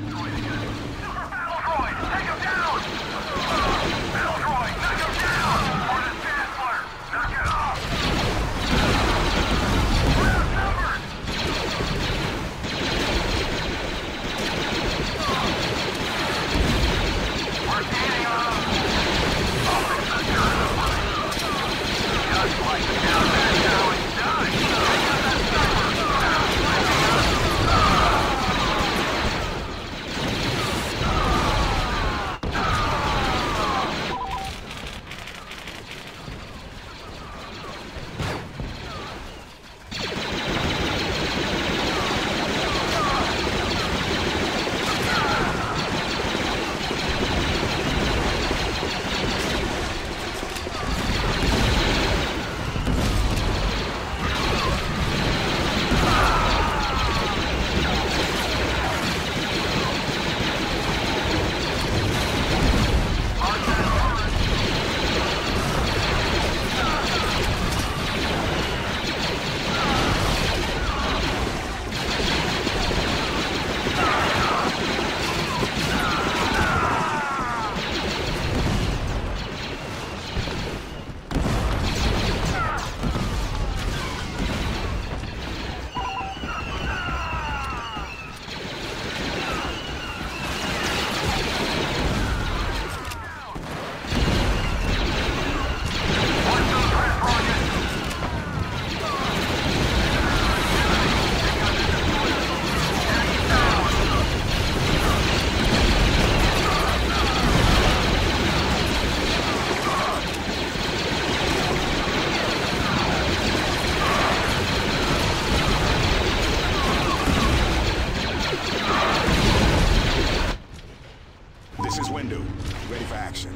got again. ready for action.